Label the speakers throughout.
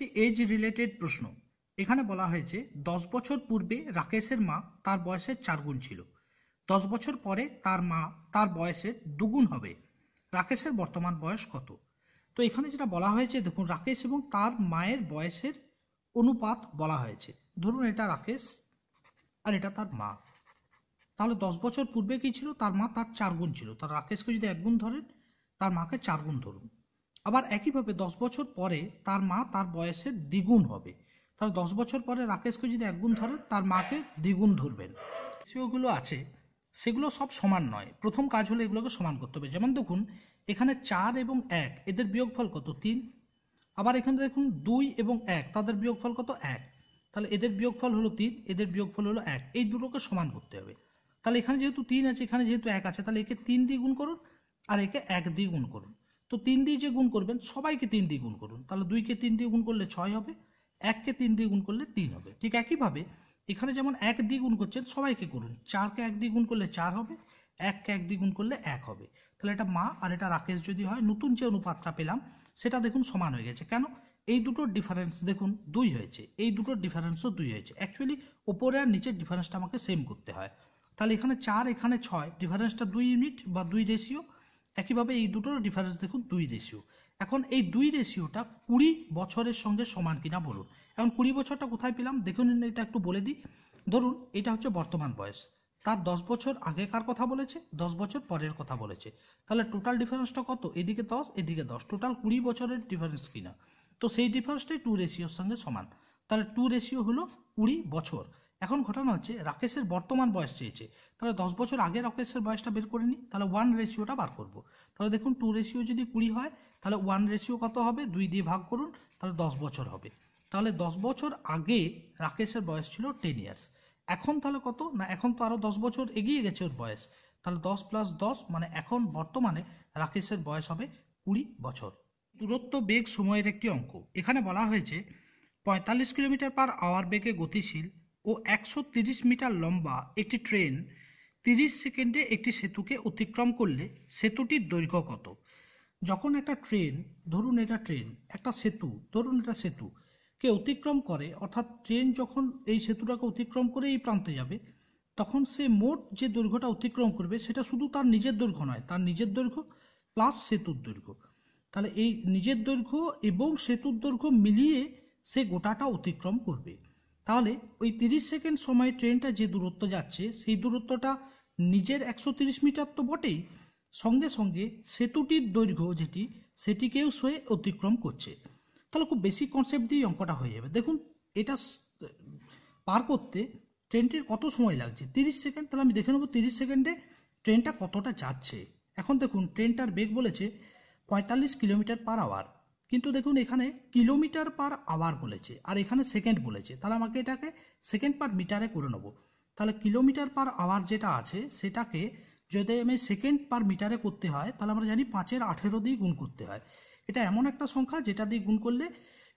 Speaker 1: একটি age related প্রশ্ন। এখানে বলা হয়েছে, দশ বছর পূর্বে রাকেশের মা তার বয়সের চার গুণ ছিল। দশ বছর পরে তার মা তার বয়সের দুগুণ হবে। রাকেশের বর্তমান বয়স কত? তো এখানে যেটা বলা হয়েছে, দেখুন, রাকেশ এবং তার মায়ের বয়সের অনুপাত বলা হয়েছে। ধরুন, এটা রাকেশ আর এটা তার মা। তাহলে দশ বছর পূর্বে কি ছিল? তার মা তার চার গুণ ছিল। তার রাকেশকে যদি এক গুণ ধরেন, তার মাকে চার গুণ ধরুন। আবার একইভাবে দশ বছর পরে তার মা তার বয়সের দ্বিগুণ হবে। তাহলে দশ বছর পরে রাকেশকে যদি এক গুণ ধরেন, তার মাকে দ্বিগুণ ধরবেন। সেগুলো আছে। সেগুলো সব সমান নয়। প্রথম কাজ হলো এগুলোকে সমান করতে হবে। যেমন দেখুন, এখানে চার এবং এক, এদের বিয়োগফল কত? তিন। আবার এখানে দেখুন, দুই এবং এক, তাদের বিয়োগফল কত? এক। তাহলে এদের বিয়োগফল হলো তিন, এদের বিয়োগফল হলো এক। এই দুটোকে সমান করতে হবে। তাহলে এখানে যেহেতু তিন আছে, এখানে যেহেতু এক আছে, তাহলে একে তিন দিয়ে গুণ করুন আর একে এক দিয়ে গুণ করুন। তো তিন দিয়ে যে গুণ করবেন, সবাইকে তিন দিয়ে গুণ করুন। তাহলে দুইকে তিন দিয়ে গুণ করলে ছয় হবে এককে তিন দিয়ে গুণ করলে তিন হবে। ঠিক একইভাবে এখানে যেমন এক দিয়ে গুণ করছেন, সবাইকে করুন। চারকে এক দিয়ে গুণ করলে চার হবে এককে এক দিয়ে গুণ করলে এক হবে। তাহলে এটা মা আর এটা রাকেশ যদি হয়, নতুন যে অনুপাতটা পেলাম, সেটা দেখুন সমান হয়ে গেছে। কেন? এই দুটোর ডিফারেন্স দেখুন দুই হয়েছে, এই দুটোর ডিফারেন্সও দুই হয়েছে। অ্যাকচুয়ালি ওপরে আর নিচের ডিফারেন্সটা আমাকে সেম করতে হয়। তাহলে এখানে চার, এখানে ছয় ডিফারেন্সটা দুই ইউনিট বা দুই রেশিও একইভাবে এই দুটোর ডিফারেন্স দেখুন দুই রেশিও এখন এই দুই রেশিওটা কুড়ি বছরের সঙ্গে সমান কিনা বলুন। এখন কুড়ি বছরটা কোথায় পেলাম? দেখুন, এটা একটু বলে দিই। ধরুন, এটা হচ্ছে বর্তমান বয়স। তার দশ বছর আগেকার কথা বলেছে? দশ বছর পরের কথা বলেছে। তাহলে টোটাল ডিফারেন্সটা কত? এদিকে দশ এদিকে দশ। টোটাল কুড়ি বছরের ডিফারেন্স কিনা? তো সেই ডিফারেন্সটাই টু রেশিওর সঙ্গে সমান। তাহলে টু রেশিও হলো কুড়ি বছর। এখন ঘটনা হচ্ছে, রাকেশের বর্তমান বয়স চেয়েছে। তাহলে দশ বছর আগে রাকেশের বয়সটা বের করে নিই তাহলে ওয়ান রেশিওটা বার করব। তাহলে দেখুন টু রেশিও যদি কুড়ি হয়, তাহলে ওয়ান রেশিও কত হবে? দুই দিয়ে ভাগ করুন, তাহলে দশ বছর হবে। তাহলে দশ বছর আগে রাকেশের বয়স ছিল টেন ইয়ার্স এখন তাহলে কত? না, এখন তো আরও দশ বছর এগিয়ে গেছে ওর বয়স। তাহলে দশ প্লাস দশ মানে এখন বর্তমানে রাকেশের বয়স হবে কুড়ি বছর। দূরত্ব বেগ সময়ের একটি অঙ্ক। এখানে বলা হয়েছে, পঁয়তাল্লিশ কিলোমিটার পার আওয়ার বেগে গতিশীল ও একশো তিরিশ মিটার লম্বা একটি ট্রেন তিরিশ সেকেন্ডে একটি সেতুকে অতিক্রম করলে সেতুটির দৈর্ঘ্য কত? যখন একটা ট্রেন, ধরুন এটা ট্রেন, একটা সেতু, ধরুন এটা সেতু, কে অতিক্রম করে, অর্থাৎ ট্রেন যখন এই সেতুটাকে অতিক্রম করে এই প্রান্তে যাবে, তখন সে মোট যে দৈর্ঘ্যটা অতিক্রম করবে, সেটা শুধু তার নিজের দৈর্ঘ্য নয়, তার নিজের দৈর্ঘ্য প্লাস সেতুর দৈর্ঘ্য। তাহলে এই নিজের দৈর্ঘ্য এবং সেতুর দৈর্ঘ্য মিলিয়ে সে গোটাটা অতিক্রম করবে। তাহলে ওই তিরিশ সেকেন্ড সময় ট্রেনটা যে দূরত্ব যাচ্ছে, সেই দূরত্বটা নিজের একশো তিরিশ মিটার তো বটেই। সঙ্গে সঙ্গে সেতুটির দৈর্ঘ্য যেটি, সেটিকেও সে অতিক্রম করছে। তাহলে খুব বেশি কনসেপ্ট দিয়ে অঙ্কটা হয়ে যাবে। দেখুন, এটা পার করতে ট্রেনটির কত সময় লাগছে? তিরিশ সেকেন্ড, তাহলে আমি দেখে নেব তিরিশ সেকেন্ডে ট্রেনটা কতটা যাচ্ছে। এখন দেখুন, ট্রেনটার বেগ বলেছে পঁয়তাল্লিশ কিলোমিটার পার আওয়ার। কিন্তু দেখুন, এখানে কিলোমিটার পার আওয়ার বলেছে, আর এখানে সেকেন্ড বলেছে। তাহলে আমাকে এটাকে সেকেন্ড পার মিটারে করে নেব। তাহলে কিলোমিটার পার আওয়ার যেটা আছে, সেটাকে যদি আমি সেকেন্ড পার মিটারে করতে হয়, তাহলে আমরা জানি পাঁচের আঠেরো দিয়ে গুণ করতে হয়। এটা এমন একটা সংখ্যা যেটা দিয়ে গুণ করলে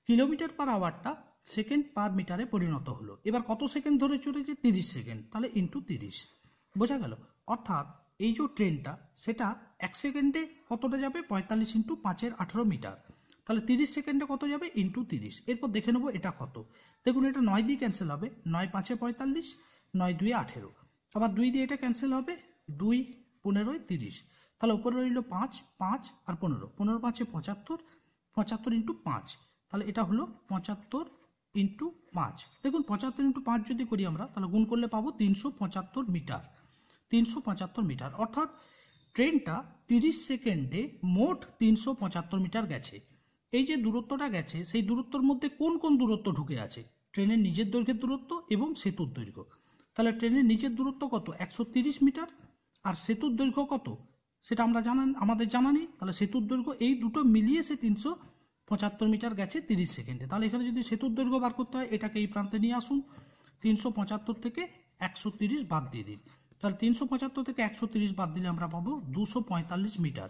Speaker 1: কিলোমিটার পার আওয়ারটা সেকেন্ড পার মিটারে পরিণত হলো। এবার কত সেকেন্ড ধরে চলেছে? তিরিশ সেকেন্ড। তাহলে ইন্টু তিরিশ। বোঝা গেল? অর্থাৎ এই যে ট্রেনটা, সেটা এক সেকেন্ডে কতটা যাবে? পঁয়তাল্লিশ ইন্টু পাঁচের আঠেরো মিটার। তাহলে তিরিশ সেকেন্ডে কত যাবে? ইন্টু তিরিশ। এরপর দেখে নেব এটা কত। দেখুন, এটা নয় দিয়ে ক্যান্সেল হবে। নয় পাঁচে পঁয়তাল্লিশ, নয় দুই আঠেরো। আবার দুই দিয়ে এটা ক্যান্সেল হবে, দুই পনেরোয় তিরিশ। তাহলে উপরে রইল পাঁচ পাঁচ আর পনেরো। পনেরো পাঁচে পঁচাত্তর পঁচাত্তর ইন্টু পাঁচ। তাহলে এটা হলো পঁচাত্তর ইন্টু পাঁচ। দেখুন, পঁচাত্তর ইন্টু পাঁচ যদি করি আমরা, তাহলে গুণ করলে পাবো তিনশো পঁচাত্তর মিটার। তিনশো পঁচাত্তর মিটার। অর্থাৎ ট্রেনটা তিরিশ সেকেন্ডে মোট তিনশো পঁচাত্তর মিটার গেছে। এই যে দূরত্বটা গেছে, সেই দূরত্বর মধ্যে কোন কোন দূরত্ব ঢুকে আছে? ট্রেনের নিজের দৈর্ঘ্যের দূরত্ব এবং সেতুর দৈর্ঘ্য। তাহলে ট্রেনের নিজের দূরত্ব কত? একশো তিরিশ মিটার। আর সেতুর দৈর্ঘ্য কত? সেটা আমরা জানান, আমাদের জানা নেই। তাহলে সেতুর দৈর্ঘ্য, এই দুটো মিলিয়ে সে তিনশো পঁচাত্তর মিটার গেছে তিরিশ সেকেন্ডে। তাহলে এখানে যদি সেতুর দৈর্ঘ্য বার করতে হয়, এটাকে এই প্রান্তে নিয়ে আসুন। তিনশো পঁচাত্তর থেকে একশো তিরিশ বাদ দিয়ে দিন। তাহলে তিনশো পঁচাত্তর থেকে একশো তিরিশ বাদ দিলে আমরা পাবো দুশো পঁয়তাল্লিশ মিটার।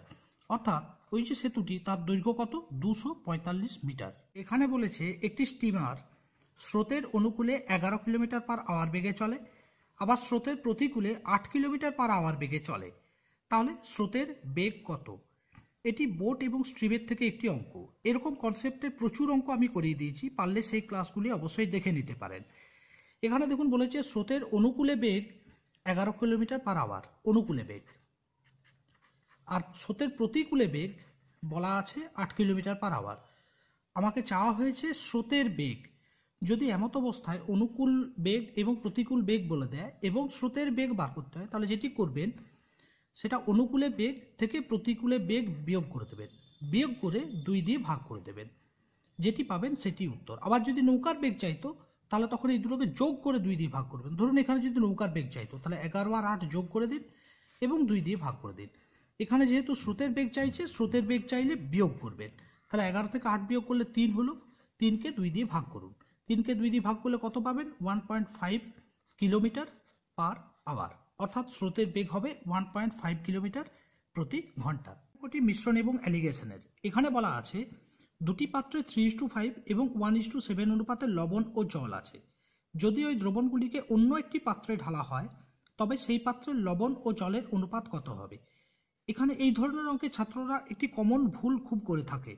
Speaker 1: অর্থাৎ ওই যে সেতুটি, তার দৈর্ঘ্য কত? দুশো পঁয়তাল্লিশ মিটার। এখানে বলেছে, একটি স্টিমার স্রোতের অনুকূলে এগারো কিলোমিটার পার আওয়ার বেগে চলে, আবার স্রোতের প্রতিকূলে আট কিলোমিটার পার আওয়ার বেগে চলে। তাহলে স্রোতের বেগ কত? এটি বোট এবং স্ট্রিমের থেকে একটি অঙ্ক। এরকম কনসেপ্টের প্রচুর অঙ্ক আমি করিয়ে দিয়েছি, পারলে সেই ক্লাসগুলি অবশ্যই দেখে নিতে পারেন। এখানে দেখুন বলেছে, স্রোতের অনুকূলে বেগ এগারো কিলোমিটার পার আওয়ার অনুকূলে বেগ। আর স্রোতের প্রতিকূলে বেগ বলা আছে আট কিলোমিটার পার আওয়ার আমাকে চাওয়া হয়েছে স্রোতের বেগ। যদি এমত অবস্থায় অনুকূল বেগ এবং প্রতিকূল বেগ বলে দেয় এবং স্রোতের বেগ বার করতে হয়, তাহলে যেটি করবেন, সেটা অনুকূলে বেগ থেকে প্রতিকূলে বেগ বিয়োগ করে দেবেন। বিয়োগ করে দুই দিয়ে ভাগ করে দেবেন। যেটি পাবেন সেটি উত্তর। আবার যদি নৌকার বেগ চাইতো, তাহলে তখন এই দুটোকে যোগ করে দুই দিয়ে ভাগ করবেন। ধরুন এখানে যদি নৌকার বেগ চাইতো, তাহলে এগারো আর আট যোগ করে দিন এবং দুই দিয়ে ভাগ করে দিন। এখানে যেহেতু স্রোতের বেগ চাইছে স্রোতের বেগ চাইলে বিয়োগ করবেন। তাহলে এগারো থেকে আট বিয়োগ করলে তিন হলো, তিনকে দুই দিয়ে ভাগ করুন। তিনকে দুই দিয়ে ভাগ করলে কত পাবেন? One point five kilometre per hour. অর্থাৎ স্রোতের বেগ হবে ওয়ান পয়েন্ট ফাইভ কিলোমিটার প্রতি ঘণ্টা। ওটি মিশ্রণ এবং অ্যালিগেশনের। এখানে বলা আছে, দুটি পাত্রে থ্রি ইস টু ফাইভ এবং ওয়ান ইস টু সেভেন অনুপাতে লবণ ও জল আছে। যদি ওই দ্রবণগুলিকে অন্য একটি পাত্রে ঢালা হয়, তবে সেই পাত্রের লবণ ও জলের অনুপাত কত হবে? এখানে এই ধরনের অঙ্কে ছাত্ররা একটি কমন ভুল খুব করে থাকে।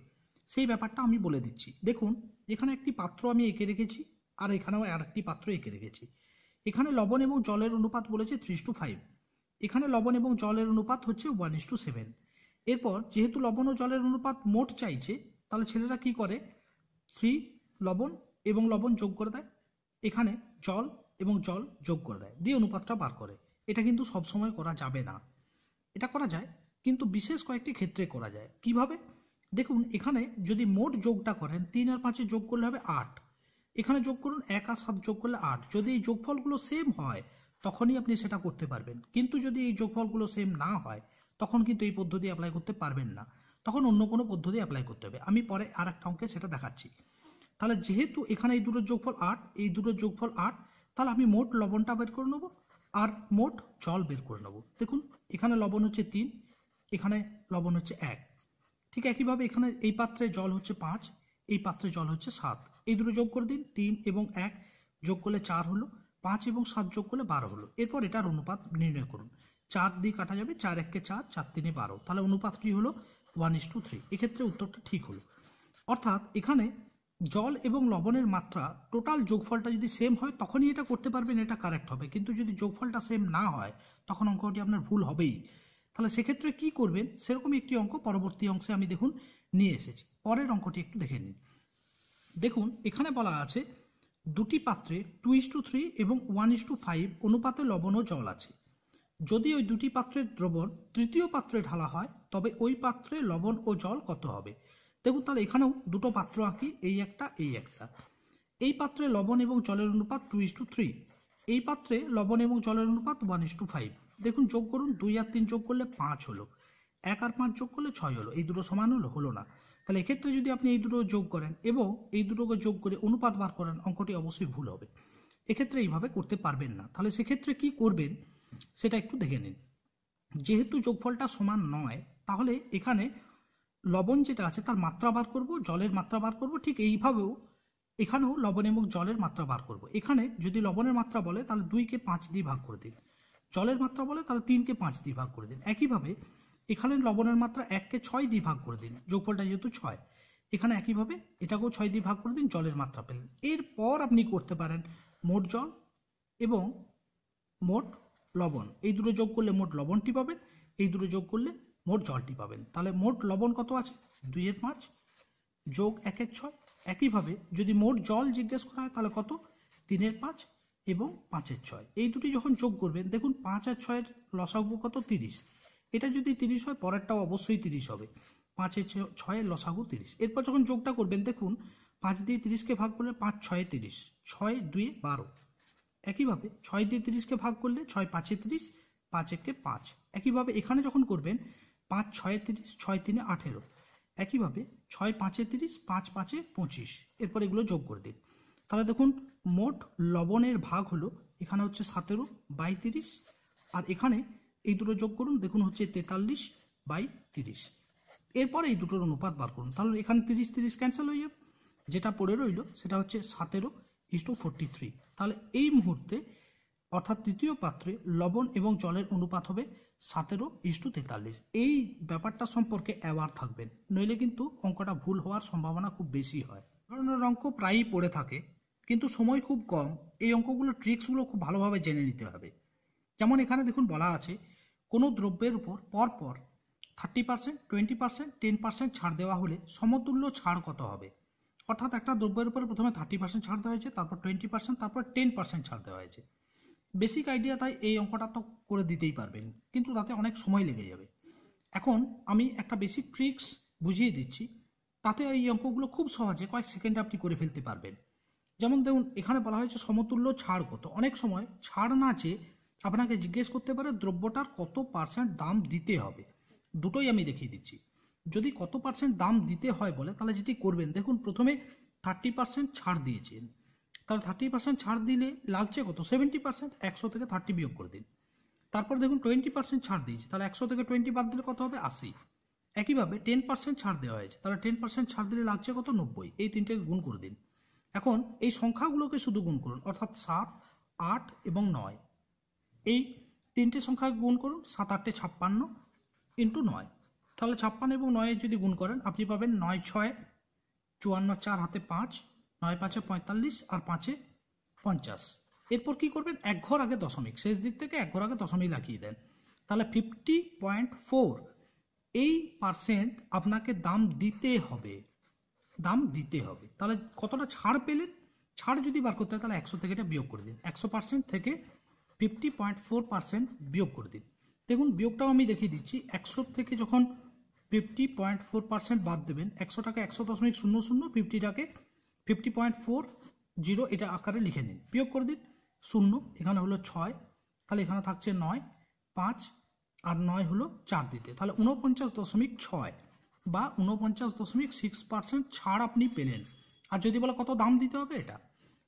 Speaker 1: সেই ব্যাপারটা আমি বলে দিচ্ছি। দেখুন, এখানে একটি পাত্র আমি এঁকে রেখেছি, আর এখানেও আর একটি পাত্র এঁকে রেখেছি। এখানে লবণ এবং জলের অনুপাত বলেছে থ্রি টু ফাইভ এখানে লবণ এবং জলের অনুপাত হচ্ছে ওয়ান ইস টু সেভেন এরপর, যেহেতু লবণ ও জলের অনুপাত মোট চাইছে, তাহলে ছেলেরা কি করে? থ্রি লবণ এবং লবণ যোগ করে দেয়। এখানে জল এবং জল যোগ করে দেয়। দিয়ে অনুপাতটা বার করে। এটা কিন্তু সবসময় করা যাবে না। এটা করা যায়, কিন্তু বিশেষ কয়েকটি ক্ষেত্রে করা যায়। কীভাবে? দেখুন, এখানে যদি মোট যোগটা করেন, তিন আর পাঁচে যোগ করলে হবে আট। এখানে যোগ করুন, এক আর সাত যোগ করলে আট। যদি এই যোগফলগুলো সেম হয়, তখনই আপনি সেটা করতে পারবেন। কিন্তু যদি এই যোগফলগুলো সেম না হয়, তখন কিন্তু এই পদ্ধতি অ্যাপ্লাই করতে পারবেন না। তখন অন্য কোনো পদ্ধতি অ্যাপ্লাই করতে হবে। আমি পরে আর একটা অঙ্কে সেটা দেখাচ্ছি। তাহলে যেহেতু এখানে এই দুটোর যোগফল আট, এই দুটোর যোগফল আট, তাহলে আমি মোট লবণটা বের করে নেব। আর মোট জল বের করে নেব। দেখুন, এখানে লবণ হচ্ছে তিন, এখানে লবণ হচ্ছে এক। ঠিক একইভাবে এখানে এই পাত্রে জল হচ্ছে পাঁচ, এই পাত্রে জল হচ্ছে সাত। এই দুটো যোগ করে দিন, তিন এবং এক যোগ করলে চার হলো, পাঁচ এবং সাত যোগ করলে বারো হলো। এরপর এটার অনুপাত নির্ণয় করুন। চার দিয়ে কাটা যাবে চার এককে চার চার তিনে বারো। তাহলে অনুপাতটি হলো? ওয়ান ইস টু থ্রি এক্ষেত্রে উত্তরটা ঠিক হলো। অর্থাৎ এখানে জল এবং লবণের মাত্রা টোটাল যোগফলটা যদি সেম হয়, তখনই এটা করতে পারবেন, এটা কারেক্ট হবে। কিন্তু যদি যোগফলটা সেম না হয়, তখন অঙ্কটি আপনার ভুল হবেই। তাহলে সেক্ষেত্রে কি করবেন? সেরকম একটি অঙ্ক পরবর্তী অংশে আমি দেখুন নিয়ে এসেছি। পরের অঙ্কটি একটু দেখে নিন। দেখুন, এখানে বলা আছে, দুটি পাত্রে টু ইস টু থ্রি এবং ওয়ান ইস টু ফাইভ অনুপাতে লবণ ও জল আছে। যদি ওই দুটি পাত্রের দ্রবণ তৃতীয় পাত্রে ঢালা হয়, তবে ওই পাত্রে লবণ ও জল কত হবে? দেখুন, তাহলে এখানেও দুটো পাত্র আঁকি, এই একটা এই একটা। এই পাত্রে লবণ এবং জলের অনুপাত টু ইস টু থ্রি এই পাত্রে লবণ এবং জলের অনুপাত ওয়ান ইস টু ফাইভ দেখুন, যোগ করুন, দুই আর তিন যোগ করলে পাঁচ হলো। এক আর পাঁচ যোগ করলে ছয় হলো। এই দুটো সমান হলো হলো না। তাহলে এক্ষেত্রে যদি আপনি এই দুটো যোগ করেন এবং এই দুটোকে যোগ করে অনুপাত বার করেন, অঙ্কটি অবশ্যই ভুল হবে। এক্ষেত্রে এইভাবে করতে পারবেন না। তাহলে সেক্ষেত্রে কি করবেন, সেটা একটু দেখে নিন। যেহেতু যোগফলটা সমান নয়, তাহলে এখানে লবণ যেটা আছে তার মাত্রা বার করব, জলের মাত্রা বার করব, ঠিক এইভাবেও এখানেও লবণ এবং জলের মাত্রা বার করব। এখানে যদি লবণের মাত্রা বলে, তাহলে দুইকে পাঁচ দিয়ে ভাগ করে দিন। জলের মাত্রা বলে, তাহলে তিনকে পাঁচ দিয়ে ভাগ করে দিন। একইভাবে এখানে লবণের মাত্রা এককে ছয় দিয়ে ভাগ করে দিন। যোগফলটা যেহেতু ছয়, এখানে একইভাবে এটাকেও ছয় দিয়ে ভাগ করে দিন, জলের মাত্রা পেলেন। এরপর আপনি করতে পারেন মোট জল এবং মোট লবণ। এই দুটো যোগ করলে মোট লবণটি পাবেন, এই দুটো যোগ করলে মোট জলটি পাবেন। তাহলে মোট লবণ কত আছে? দুইয়ের পাঁচ। যোগ একের ছয়। একইভাবে যদি মোট জল জিজ্ঞেস করা হয়, তাহলে কত? তিনের পাঁচ এবং পাঁচের ছয়। এই দুটি যখন যোগ করবেন, দেখুন পাঁচ আর ছয়ের লসাগু কত? তিরিশ। এটা যদি তিরিশ হয়, পরেরটাও অবশ্যই তিরিশ হবে। পাঁচের ছয়ের লসাগু তিরিশ। এরপর যখন যোগটা করবেন, দেখুন পাঁচ দিয়ে তিরিশকে ভাগ করলে পাঁচ, ছয়ে তিরিশ। ছয়, দুয়ে বারো। একইভাবে ছয় দিয়ে তিরিশকে ভাগ করলে ছয়, পাঁচে তিরিশ পাঁচ একে পাঁচ। একইভাবে এখানে যখন করবেন পাঁচ ছয় তিরিশ, ছয় তিনে আঠেরো। একইভাবে ছয় পাঁচে তিরিশ, পাঁচ পাঁচে পঁচিশ। এরপর এগুলো যোগ করে দিন। তাহলে দেখুন, মোট লবণের ভাগ হলো এখানে হচ্ছে সতেরো বাই তিরিশ, আর এখানে এই দুটো যোগ করুন, দেখুন হচ্ছে তেতাল্লিশ বাই তিরিশ। এরপর এই দুটোর অনুপাত বার করুন। তাহলে এখানে তিরিশ তিরিশ ক্যান্সেল হয়ে যাবে। যেটা পড়ে রইল, সেটা হচ্ছে সতেরো ইস টু ফোরটি থ্রি। তাহলে এই মুহূর্তে অর্থাৎ তৃতীয় পাত্রে লবণ এবং জলের অনুপাত হবে সতেরো ইস্টু তেতাল্লিশ। এই ব্যাপারটা সম্পর্কে অ্যাওয়ার থাকবেন, নইলে কিন্তু অঙ্কটা ভুল হওয়ার সম্ভাবনা খুব বেশি হয়। ধরনের অঙ্ক প্রায়ই পড়ে থাকে, কিন্তু সময় খুব কম, এই অঙ্কগুলো ট্রিক্সগুলো খুব ভালোভাবে জেনে নিতে হবে। যেমন এখানে দেখুন বলা আছে, কোনো দ্রব্যের উপর পরপর thirty percent twenty percent ten percent ছাড় দেওয়া হলে সমতুল্য ছাড় কত হবে? অর্থাৎ একটা দ্রব্যের উপরে প্রথমে থার্টি পার্সেন্ট ছাড় দেওয়া হয়েছে, তারপর টোয়েন্টি পার্সেন্ট তারপর টেন পার্সেন্ট ছাড় দেওয়া হয়েছে। বেসিক আইডিয়া তাই এই অঙ্কটা তো করে দিতেই পারবেন, কিন্তু তাতে অনেক সময় লেগে যাবে। এখন আমি একটা বেসিক ট্রিক্স বুঝিয়ে দিচ্ছি, তাতে এই অঙ্কগুলো খুব সহজে কয়েক সেকেন্ডে আপনি করে ফেলতে পারবেন। যেমন দেখুন এখানে বলা হয়েছে সমতুল্য ছাড় কত। অনেক সময় ছাড় না চেয়ে আপনাকে জিজ্ঞেস করতে পারে দ্রব্যটার কত পার্সেন্ট দাম দিতে হবে। দুটোই আমি দেখিয়ে দিচ্ছি। যদি কত পার্সেন্ট দাম দিতে হয় বলে, তাহলে যেটি করবেন, দেখুন প্রথমে থার্টি পার্সেন্ট ছাড় দিয়েছেন। তাহলে থার্টি পার্সেন্ট ছাড় দিলে লাগছে কত? সেভেন্টি পার্সেন্ট একশো থেকে থার্টি বিয়োগ করে দিন। তারপর দেখুন টোয়েন্টি পার্সেন্ট ছাড় দিয়েছি, তাহলে একশো থেকে টোয়েন্টি বাদ দিলে কত হবে? আশি। একইভাবে টেন পার্সেন্ট ছাড় দেওয়া হয়েছে, তাহলে টেন পার্সেন্ট ছাড় দিলে লাগছে কত? নব্বই। এই তিনটেকে গুণ করে দিন। এখন এই সংখ্যাগুলোকে শুধু গুণ করুন, অর্থাৎ সাত, আট এবং নয়। এই তিনটে সংখ্যা গুণ করুন, সাত আটটে ছাপ্পান্ন ইন্টু নয়। তাহলে ছাপ্পান্ন এবং নয়ে যদি গুণ করেন, আপনি পাবেন নয়, ছয়, চুয়ান্ন, চার, হাতে পাঁচ নয় পাঁচে পঁয়তাল্লিশ আর পাঁচে পঞ্চাশ। এরপর কি করবেন? এক ঘর আগে দশমিক। শেষ দিক থেকে এক ঘর আগে দশমিক লাগিয়ে দেন। তাহলে ফিফটি পয়েন্ট ফোর এই পার্সেন্ট আপনাকে দাম দিতে হবে। দাম দিতে হবে। তাহলে কতটা ছাড় পেলেন? ছাড় যদি বার করতে হয়, তাহলে একশো থেকে এটা বিয়োগ করে দিন। একশো পার্সেন্ট থেকে ফিফটি পয়েন্ট ফোর পার্সেন্ট বিয়োগ করে দিন। দেখুন, বিয়োগটাও আমি দেখিয়ে দিচ্ছি। একশো থেকে যখন ফিফটি পয়েন্ট ফোর পার্সেন্ট বাদ দেবেন, একশো টাকা একশো দশমিক শূন্য শূন্য ফিফটিটাকে ফিফটি পয়েন্ট ফোর জিরো এটা আকারে লিখে নিন। বিয়োগ করে দিন, শূন্য, এখানে হলো ছয়, তাহলে এখানে থাকছে নয়, পাঁচ, আর নয় হলো চার দিতে। তাহলে উনপঞ্চাশ দশমিক ছয় বা উনপঞ্চাশ দশমিক সিক্স পার্সেন্ট ছাড় আপনি পেলেন। আর যদি বলে কত দাম দিতে হবে এটা?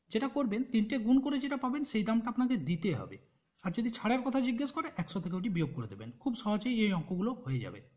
Speaker 1: যেটা করবেন, তিনটে গুণ করে যেটা পাবেন, সেই দামটা আপনাকে দিতে হবে। আর যদি ছাড়ের কথা জিজ্ঞেস করে, একশো থেকে ওটি বিয়োগ করে দেবেন। খুব সহজেই এই অঙ্কগুলো হয়ে যাবে।